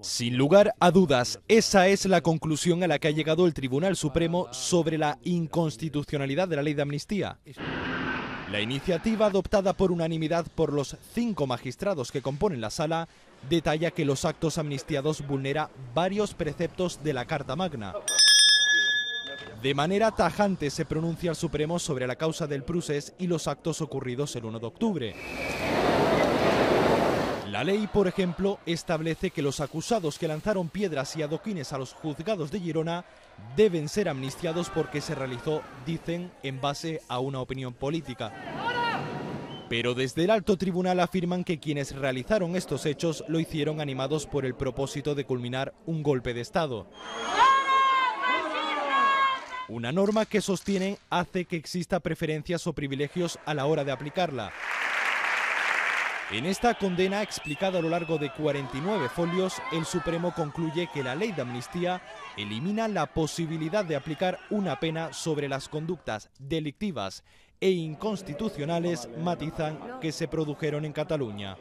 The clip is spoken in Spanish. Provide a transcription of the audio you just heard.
Sin lugar a dudas, esa es la conclusión a la que ha llegado el Tribunal Supremo sobre la inconstitucionalidad de la ley de amnistía. La iniciativa adoptada por unanimidad por los cinco magistrados que componen la sala detalla que los actos amnistiados vulnera varios preceptos de la Carta Magna. De manera tajante se pronuncia el Supremo sobre la causa del Prusés y los actos ocurridos el 1 de octubre. La ley, por ejemplo, establece que los acusados que lanzaron piedras y adoquines a los juzgados de Girona deben ser amnistiados porque se realizó, dicen, en base a una opinión política. Pero desde el alto tribunal afirman que quienes realizaron estos hechos lo hicieron animados por el propósito de culminar un golpe de Estado. Una norma que sostienen hace que exista preferencias o privilegios a la hora de aplicarla. En esta condena explicada a lo largo de 49 folios, el Supremo concluye que la ley de amnistía elimina la posibilidad de aplicar una pena sobre las conductas delictivas e inconstitucionales, matizan, que se produjeron en Cataluña.